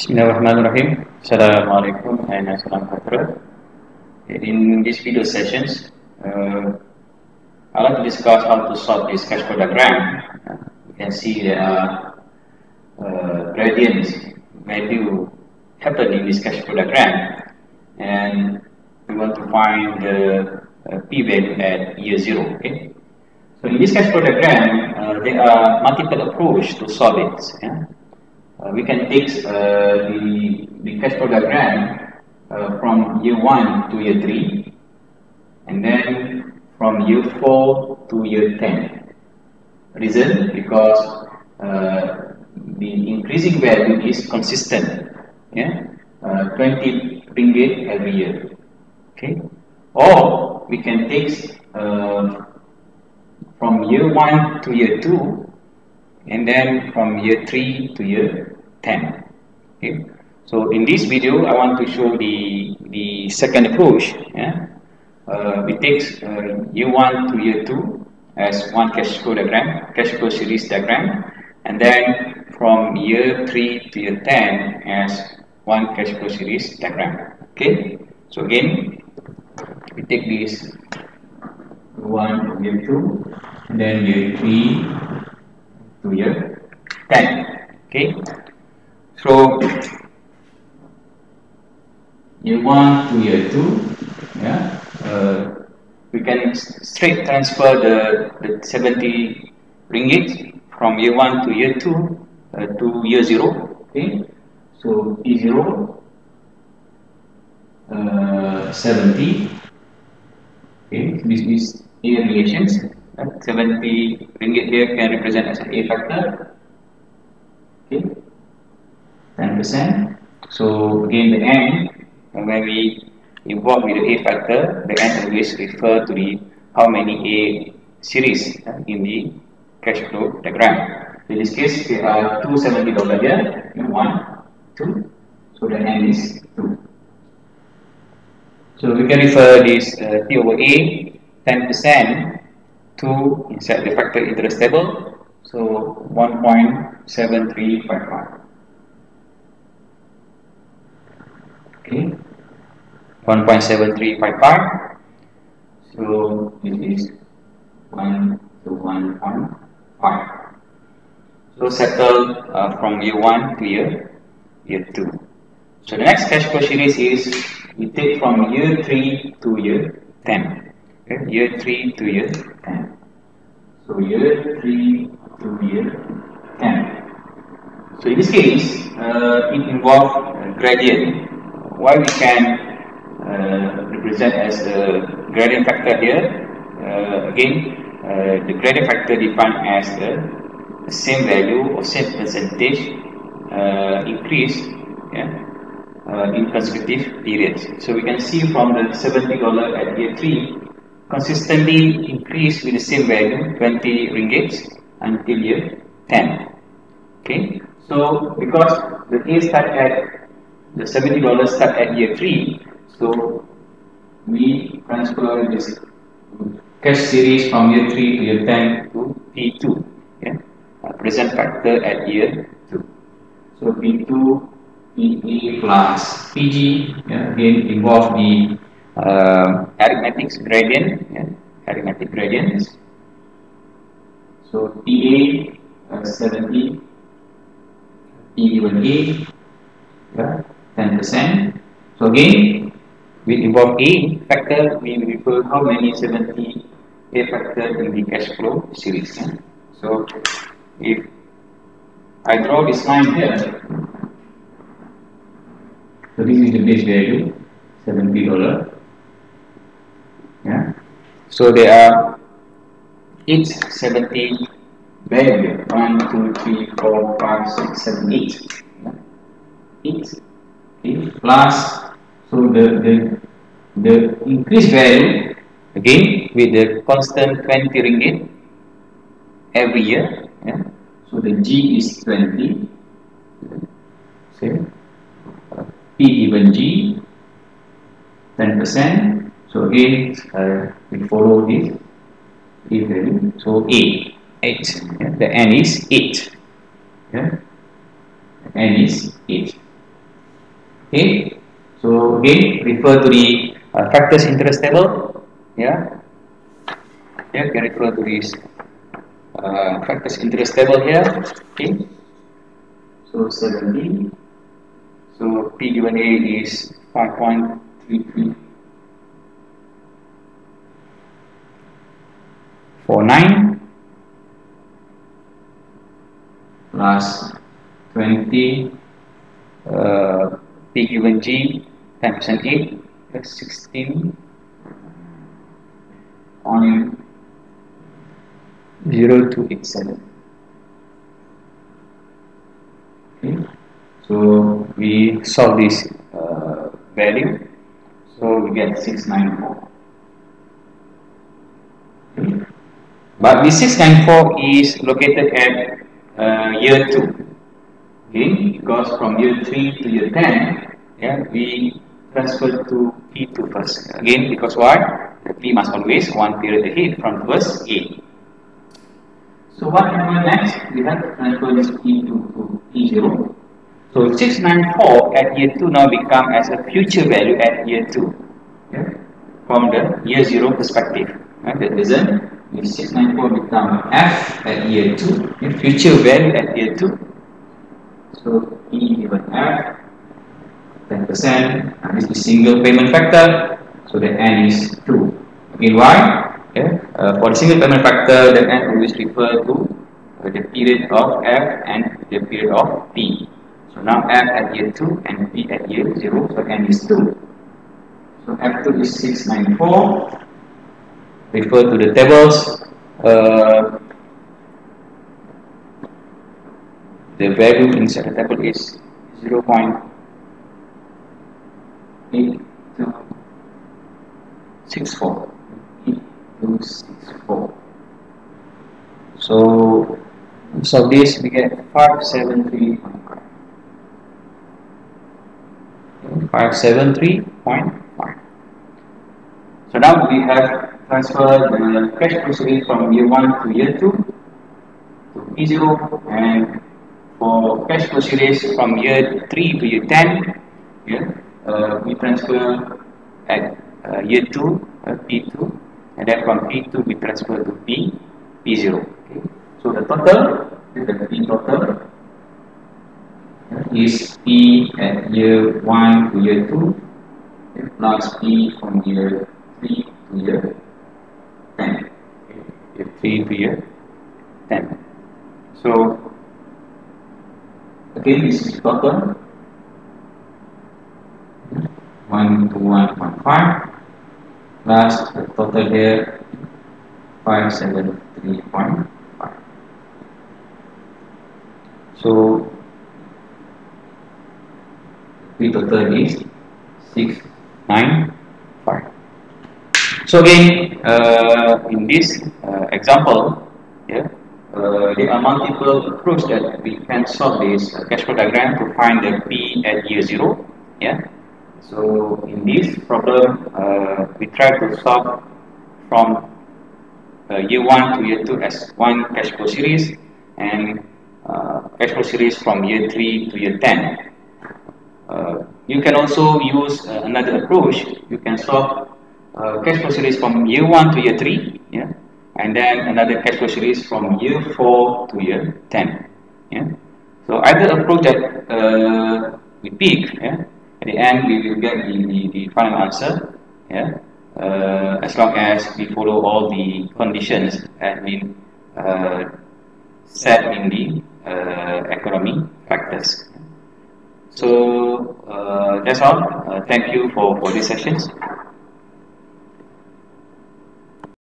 Bismillahirrahmanirrahim. Assalamualaikum and Assalamualaikum. In this video sessions, uh, I'd like to discuss how to solve this cash flow diagram. You can see there are uh, gradients value happen in this cash flow diagram and we want to find the uh, p-value at year zero. Okay. So in this cash flow diagram, uh, there are multiple approach to solve it. Yeah? Uh, we can take uh, the, the cash flow diagram uh, from year 1 to year 3 and then from year 4 to year 10. Reason? Because the increasing value is consistent. Yeah? Uh, 20 ringgit every year. Okay? Or we can take uh, from year 1 to year 2 and then from year 3 to year 10 okay. So in this video i want to show the the second approach yeah? Uh, we take uh, year 1 to year 2 as one cash flow diagram cash flow series diagram. And then from year 3 to year 10 as one cash flow series diagram. Okay? So again we take this 1 year 2 and then year 3 year 10 okay. So year 1 to year 2 yeah uh, we can straight transfer the, the 70 ringgit from year 1 to year 2 uh, to year 0 okay? So P0 uh, 70 okay? This is A relations 70 ringgit here can represent as an A factor. Okay, 10%. So again the N, when we involve with the A factor, the N always refer to the how many A series in the cash flow diagram. In this case, there are two seventy dollar here, one, two. So the N is two. So we can refer this uh, P over A, 10% 2 inside the factor interest table. So 1.7355. Okay. 1.7355. So it is 1 to 1.5. So settle uh, from year 1 to year, year 2. So the next cash flow series is we take from year 3 to year 10. Okay, year 3 to year 10. So year 3 to year 10. So in this case, uh, it involves uh, gradient. Why we can uh, represent as the gradient factor here? Uh, again, uh, the gradient factor defined as the, same value or same percentage uh, increase yeah, in consecutive periods. So we can see from the $70 at year 3 consistently increase with the same value 20 ringgit until year 10 okay? So because the A start at the 70 dollars start at year 3 so we transfer this cash series from year 3 to year 10 to P2 yeah? Present factor at year 2 so P2 PA plus PG yeah, again involve the uh, arithmetic gradient, yeah, arithmetic gradients. So PA uh, 70, P given A, yeah, 10%. So again, we involve A factor, we refer how many 70 A factor in the cash flow series. Yeah? So if I draw this line here, so this is the base value, $70 yeah so there are each 70 value 1 2 3 4 5 6 7 8 yeah. 8 okay. plus so the the the increased value again with the constant 20 ringgit every year yeah. so the g is 20 say p given g 10 percent so again, uh, we follow this. So A, 8. Yeah? The N is 8. Yeah? The N is 8. Okay, so again refer to the uh, factors interest table. Yeah, yeah, can refer to this uh, factors interest table here. Okay, so 70. So P given A is 5.33. 49 plus 20 uh, P given G 10% 8 16 on 0287 okay so we solve this uh, value. So we get 694 okay. But this 694 is located at uh, year 2 okay? Because from year 3 to year 10 yeah we transfer to P2 first. Again because why? P must always one period ahead from first A. So what happens next? We have to transfer this P2 to P0 so 694 at year 2 now become as a future value at year 2 yeah? from the year 0 perspective. The reason if 694 become F at year 2 the future value at year 2 so E given F 10% and this is single payment factor. So the N is 2 again why? Okay. Uh, for single payment factor the N always refer to the period of F and the period of P. So now F at year 2 and P at year 0 so N is 2 so F2 is 694 refer to the tables uh, the value inside the table is 0 0.8264 8264 so so this we get 573.5 573.5 so now we have transferred the cash proceeds from year 1 to year 2 to P0 and for cash proceeds from year 3 to year 10 yeah, uh, we transfer at uh, year 2 uh, P2 and then from P2 we transfer to P P0 okay. so the total the P total is P at year 1 to year 2 plus P from year 3 to year 10 okay. 3 to 10 so again this is total 1 to 1.5 plus the total here 573.5 so the total is 695 so again uh, in this example yeah uh, there are multiple approaches that we can solve this uh, cash flow diagram to find the P at year 0 yeah. So in this problem uh, we try to solve from uh, year 1 to year 2 as one cash flow series and uh, cash flow series from year 3 to year 10 uh, you can also use another approach. You can solve cash flow series from year 1 to year 3 yeah and then another cash flow series from year 4 to year 10 yeah. So either approach that uh, we pick yeah. At the end we will get the, the, the final answer yeah. Uh, as long as we follow all the conditions and been uh, set in the uh, economy factors so uh, that's all. Uh, thank you for for these sessions